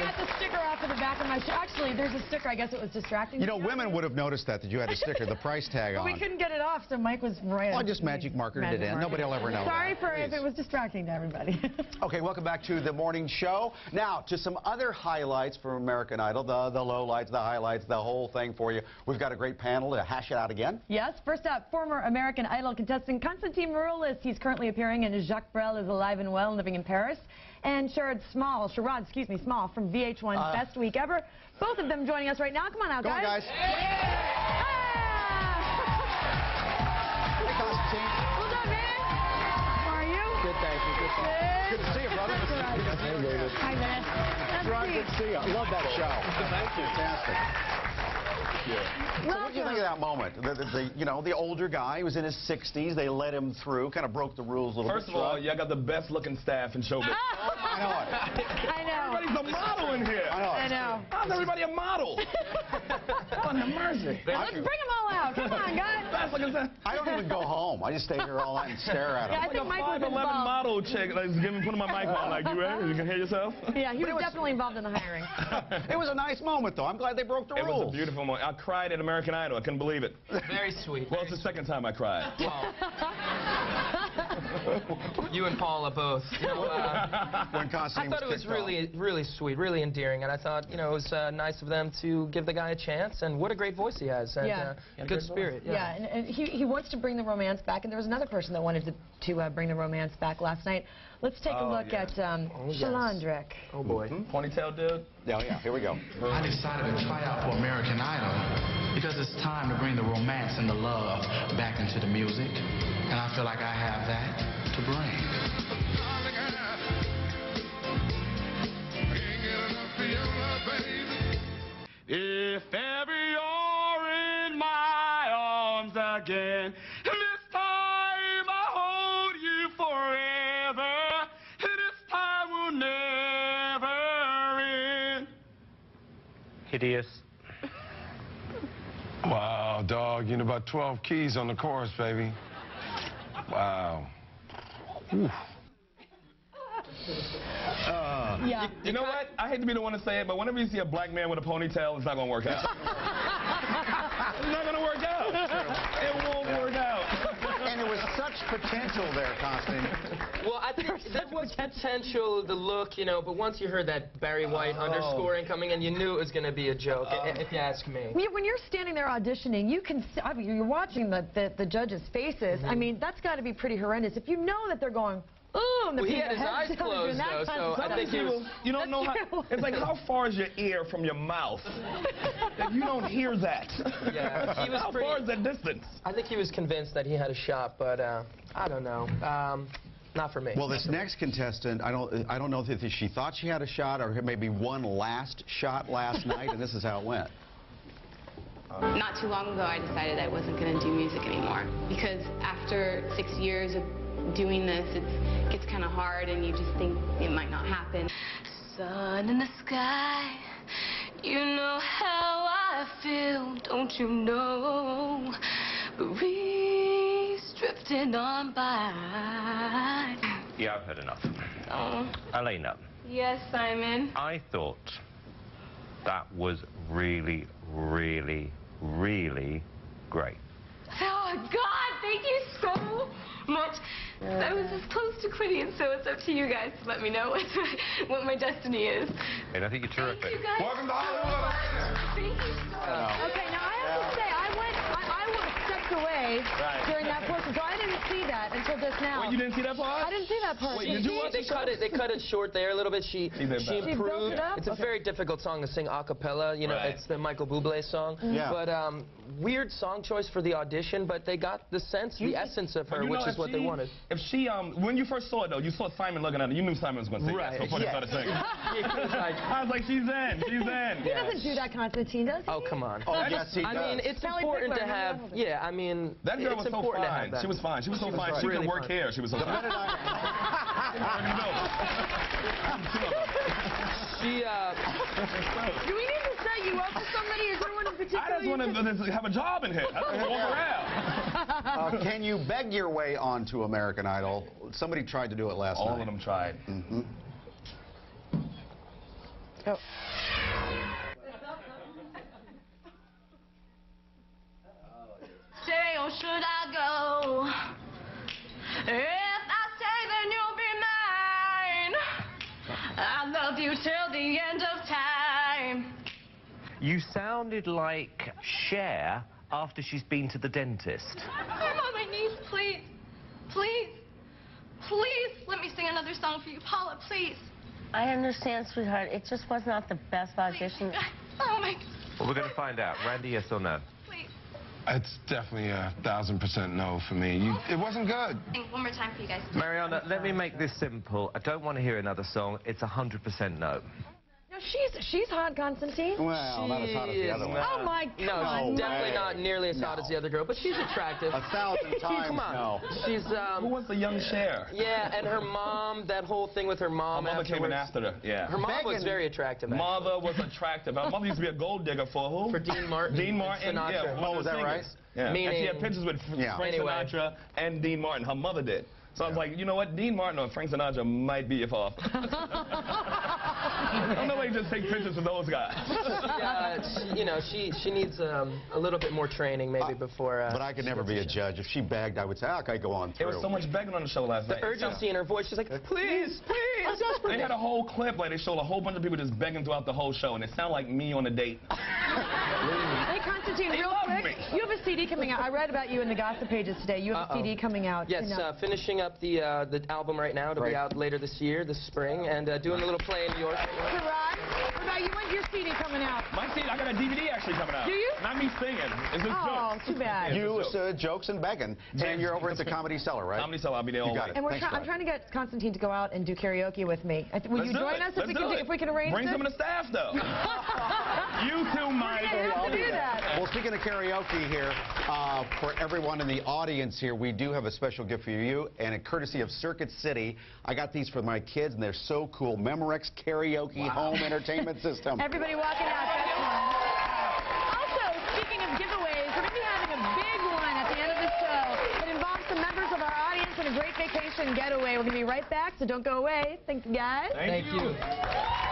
everybody? I got the sticker off of the back of my shirt. Actually, there's a sticker. I guess it was distracting. You know, women would have noticed that, that you had a sticker, the price tag on. we couldn't get it off, so Mike was right. Well, I just magic markered it in. Nobody will ever know Sorry that. for if it was distracting to everybody. Okay, welcome back to the morning show. Now, to some other highlights from American Idol, the, the lowlights, the highlights, the whole thing for you. We've got a great panel to hash it out again. yes, first up, former American Idol contestant Constantine Maroulis. He's currently appearing in Jacques Brel is Alive and Well, living in Paris. And Sherrod Small, Sherrod, excuse me, Small from VH1's Uh, Best Week Ever. Both of them joining us right now. Come on out, Come on, guys. Ah! Hey, Constantine. What's up, man? How are you? Good, thank you. Good, thank you. Good to see you, brother. Hey, David. Hi, man. Nice to Ron, see good to see you. I love that show. Thank you. Fantastic. So what do you think of that moment? The, the, the, you know, the older guy, he was in his 60s. They let him through, kind of broke the rules a little First bit. of all, y'all got the best looking staff in showbiz. I know it. I know. Everybody's a model in here. I know. I know. How's everybody a model? On have mercy. Let's bring them all out. Come on, guys. Best looking staff. I don't even go home. I just stay here all night and stare at them. Yeah, I him. think Mike was 5'11 involved. model chick. Like, give me, putting my mic on. Like, you ready? You can hear yourself? Yeah, he was definitely involved in the hiring. It was a nice moment, though. I'm glad they broke the It rules. was a beautiful moment. I cried at American Idol. I couldn't believe it. Very sweet. Well, it's the second time I cried. You and Paula both. You know, uh, when I Constantine thought it was kicked off. really, really sweet, really endearing, and I thought, you know, it was uh, nice of them to give the guy a chance. And what a great voice he has, and Yeah. uh, good spirit. Yeah, and, and he, he wants to bring the romance back, and there was another person that wanted to, to uh, bring the romance back last night. Let's take a Oh, look yeah. at um, Oh, yes. Oh boy. Ponytail dude. Yeah, yeah, here we go. I decided to try out for American Idol because it's time to bring the romance and the love back into the music. And I feel like I have that to bring. If ever you're in my arms again, this time I hold you forever. This time will never end. Hideous. Wow, dog, you know about 12 keys on the chorus, baby. Wow. Uh, yeah. You know what? I hate to be the one to say it, but whenever you see a black man with a ponytail, it's not going to work out. it's not going to work out. It won't work out. And there was such potential there, Constantine. Well, I think there was potential, the look, you know, but once you heard that Barry White Oh. underscoring coming in, you knew it was going to be a joke, i- if you ask me. When you- When you're standing there auditioning, you can see, I mean, you're watching the, the, the judges' faces. I mm-hmm. mean, that's got to be pretty horrendous. If you know that they're going, ooh, and the Well, he had his eyes closed, that though, so of I think he was- You don't know how. It's like how far is your ear from your mouth? That you don't hear that. Yeah, he was how pretty- far is that distance? I think he was convinced that he had a shot, but uh, I don't know. Um, not for me. Well, this next contestant, I don't, I don't know if she thought she had a shot or maybe one last shot last night, and this is how it went. Not too long ago, I decided I wasn't going to do music anymore because after six years of doing this, it gets kind of hard and you just think it might not happen. Sun in the sky, you know how I feel, don't you know? Breeze drifting on by. Yeah, I've had enough. Oh, Elena, yes, Simon. I thought that was really, really, really great. Oh, God, thank you so much. I was this close to quitting, and so it's up to you guys to let me know what my, what my destiny is. And I think you're Thank terrific. you guys. Welcome to Hollywood. Thank you so much. Okay, now I have to say, I went, I, I was stepped away Right. during that portion, so I didn't see that until just now. Wait, you didn't see that part? I didn't see that part. Wait, did you watch they cut it. They cut it short there a little bit. She She did she better. She built improved. it? It's a Okay. very difficult song to sing a cappella. You know, Right. it's the Michael Bublé song. Yeah. But um, weird song choice for the audition, but they got the sense, the essence of her, you know, which is if what they wanted. If she, um, when you first saw it though, you saw Simon looking at her. You knew Simon was going to sing Right, that. So before yeah. they started singing. He was like, I was like, she's in, she's in. He doesn't do that, Constantine, does he? oh come on. Oh, yes, he does. I mean, it's important to have. Yeah, I mean, That girl was so important to have fine. She was fine. She was so fine. She Really could work fine. here. She was so fine. She, uh, Do we need to set you up with somebody? Is there one in particular? I just want to have a job in here. I just want to walk around. Uh, can you beg your way onto American Idol? Somebody tried to do it last All night. All of them tried. Oh. Stay or should I go? If I stay, then you'll be mine. I love you till the end of time. You sounded like Cher after she's been to the dentist. I'm on my knees, please. Please. Please let me sing another song for you, Paula, please. I understand, sweetheart. It just was not the best audition. Oh my Well, we're going to find out. Randy, yes or no? It's definitely a thousand percent no for me. You, it wasn't good. One more time for you guys. Mariana, let me make this simple. I don't want to hear another song. It's a 100% no. No, she's she's hot, Constantine. Well, not as hot as the other one. Oh my No, God. she's definitely way. not nearly as hot as the other girl, but she's attractive. A thousand times Come on. no. She's um. Who was the young Cher? Yeah, and her mom, that whole thing with her mom. Her mom. mother came in afterwards. after her. Yeah. Her mom was very attractive. actually. Mother was attractive. Her mother used to be a gold digger for who? For Dean Martin. Dean Martin. Sinatra. Yeah, one Oh, of was the that right? singers. Yeah. and she had pictures with F- Yeah. Frank Anyway. Sinatra and Dean Martin. Her mother did. So I was like, you know what? Dean Martin or Frank Sinatra might be if father. I don't nobody just take pictures of those guys. Yeah, she, you know, she she needs um, a little bit more training maybe before. Uh, But I could never be a judge. If she begged, I would say, "Ah, I go on through. There was so much begging on the show last the night. The urgency in her voice. She's like, please, please. They had a whole clip like they showed a whole bunch of people just begging throughout the whole show, and it sounded like me on a date. Hey, Constantine, real love quick, me. you have a CD coming out. I read about you in the gossip pages today. You have Uh-oh. a CD coming out. Yes, You know. uh, finishing up the uh, the album right now. It'll Right. be out later this year, this spring, and uh, doing a little play in New York. Sherrod, what about you? When's your CD coming out? My CD, I got a DVD actually coming out. Do you? Not me singing. It's just Oh, jokes. too bad. You, uh, jokes and begging. And you're over at the Comedy Cellar, right? Comedy Cellar, I'll be there all You got it. And we're Thanks, try- I'm trying to get Constantine to go out and do karaoke with me. Th- Will Let's you join it. us if Let's we do can it. if we can arrange Bring this? some of the staff though. you too, Mike. We're gonna have to do that. Well, speaking of karaoke here, uh, for everyone in the audience here, we do have a special gift for you, and a courtesy of Circuit City. I got these for my kids, and they're so cool. Memorex Karaoke Home Entertainment System. Everybody walking out. That's one. Also, speaking of giveaways, we're going to be having a big one at the end of the show. It involves some members of our audience and a great vacation getaway. We're going to be right back, so don't go away. Thanks, guys. Thank you.